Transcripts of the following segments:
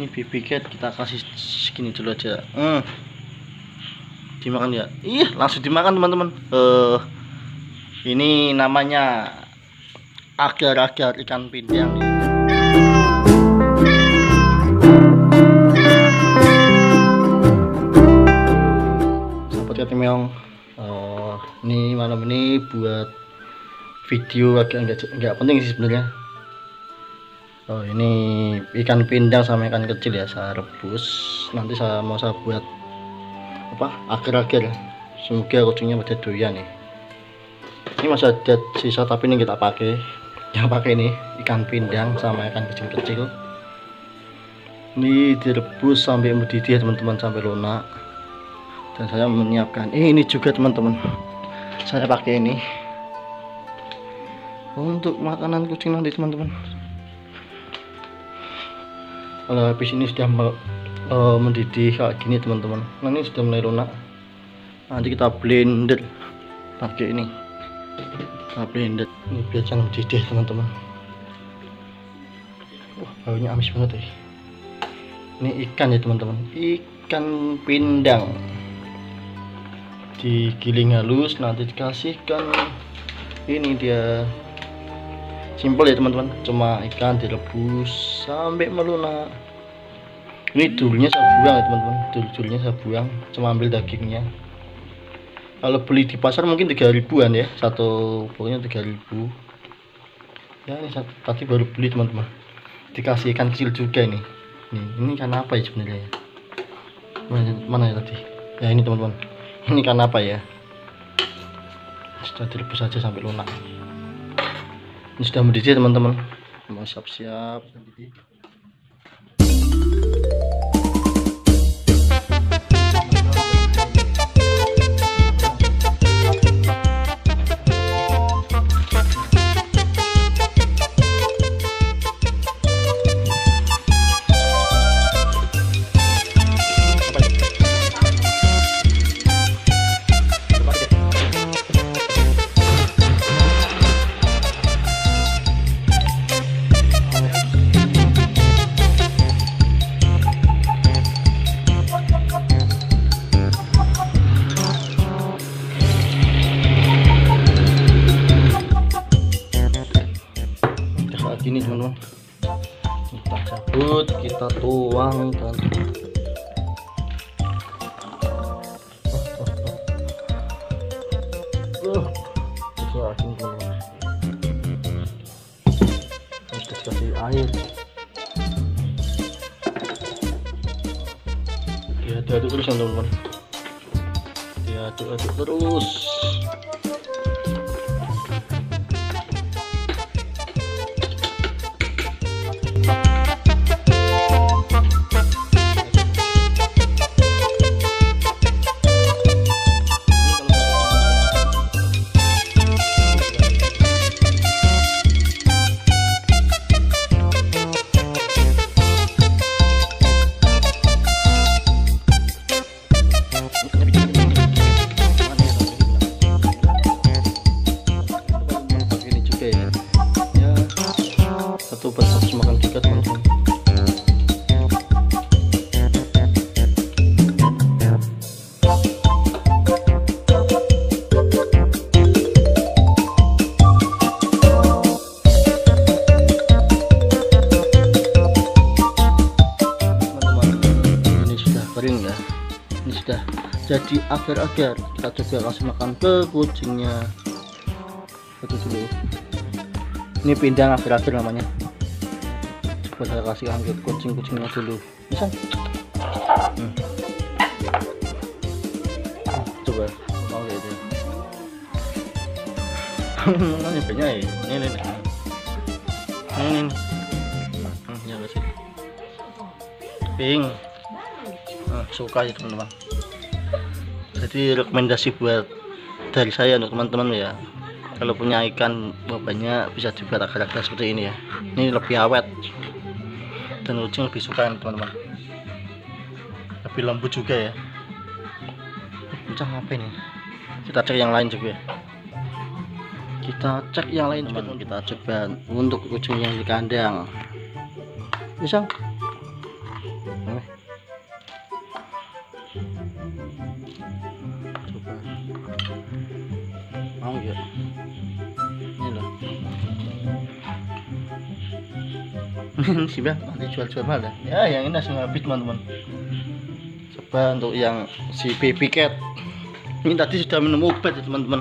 ini baby cat kita kasih segini dulu aja. Hmm. dimakan ya? Iya langsung dimakan teman-teman. Eh ini namanya agar-agar ikan pindang. Sahabat cat meong. Eh, ini malam ini buat video agak enggak, enggak penting sih sebenarnya Oh ini ikan pindang sama ikan kecil ya saya rebus. Nanti saya mau saya buat apa agar-agar semoga kucingnya pada doyan nih. Ini masih ada sisa tapi ini kita pakai. Yang pakai ini ikan pindang sama ikan kecil-kecil. Ini direbus sampai mendidih ya teman-teman sampai lunak. Dan saya menyiapkan. Eh, ini juga teman-teman. Saya pakai ini. Untuk makanan kucing nanti teman-teman kalau habis ini sudah uh, mendidih kayak gini teman-teman. Nah ini sudah mulai lunak. Nanti kita blender pakai ini. Kita blender ini biar jangan mendidih teman-teman. Wah baunya amis banget ya ini ikan ya teman-teman. Ikan pindang. Digiling halus nanti dikasihkan ini dia simple ya teman-teman. Cuma ikan direbus sampai melunak. Ini dulunya saya buang ya teman-teman. Dulu-dulunya saya buang cuma ambil dagingnya. Kalau beli di pasar mungkin 3000 ribuan ya satu pokoknya 3000 ya ini satu, tadi baru beli teman-teman. Dikasih ikan kecil juga ini. Ini, ini ikan apa ya sebenarnya ya? Mana, mana ya tadi? Ya ini teman-teman. Ini ikan apa ya? Sudah direbus saja sampai lunak ini sudah mendidih teman-teman. Mau siap-siap. kayak gini teman-teman kita cabut kita tuangkan uh, kayak gini teman-teman terus dikasih air. Diaduk-aduk terus teman-teman diaduk-aduk terus jadi agar-agar kita coba kasih makan ke kucingnya. Satu dulu. Ini pindang akhir-akhir namanya. Coba saya kasih angkut kucing-kucingnya dulu. Bisa? Hmm. Hmm, coba mau gitu ini banyak ya. Ini ini ini. Ini ini hmm, ya kasih pink. Nah, suka ya teman-teman jadi rekomendasi buat dari saya untuk teman-teman ya kalau punya ikan banyak bisa dibuat agar-agar seperti ini ya. Ini lebih awet dan kucing lebih suka teman-teman. Lebih lembut juga ya. Kucing apa ini? Kita cek yang lain juga kita cek yang lain juga kita coba untuk kucing yang di kandang. Bisa sih bang nanti jual-jual malah ya? Yang ini langsung habis teman-teman. Coba untuk yang si baby cat. Ini tadi sudah minum obat ya teman-teman.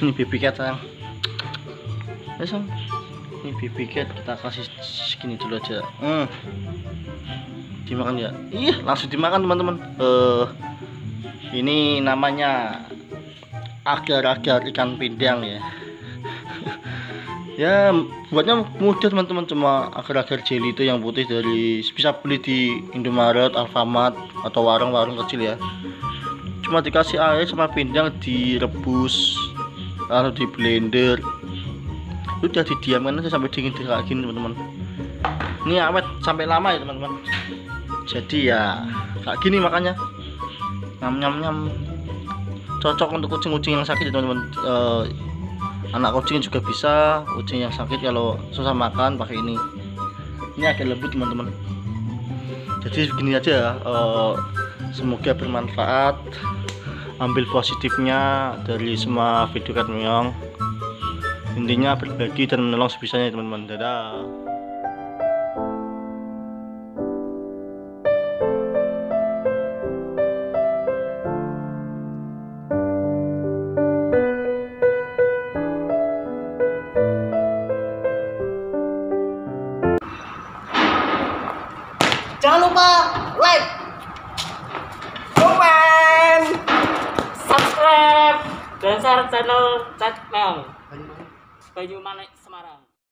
Ini baby cat sayang. Ya sang ini baby cat kita kasih segini dulu aja. Hmm. dimakan ya? Ih langsung dimakan teman-teman. Eh ini namanya agar-agar ikan pindang ya ya buatnya mudah teman-teman. Cuma agar-agar jelly itu yang putih dari bisa beli di Indomaret, Alfamart atau warung-warung kecil ya. Cuma dikasih air sama pindang direbus lalu di blender. Udah didiamkan aja sampai dingin kayak gini teman-teman. Ini awet sampai lama ya teman-teman. Jadi ya kayak gini makanya. Nyam nyam nyam cocok untuk kucing-kucing yang sakit ya teman-teman. Eh, anak kucing juga bisa kucing yang sakit kalau susah makan pakai ini. Ini agak lembut teman-teman. Jadi begini aja eh, semoga bermanfaat. Ambil positifnya dari semua video Cat Meong intinya berbagi dan menolong sebisanya ya, teman-teman. Dadah Jangan lupa like, komen, subscribe, dan share channel Chat Meong. Banyu Manik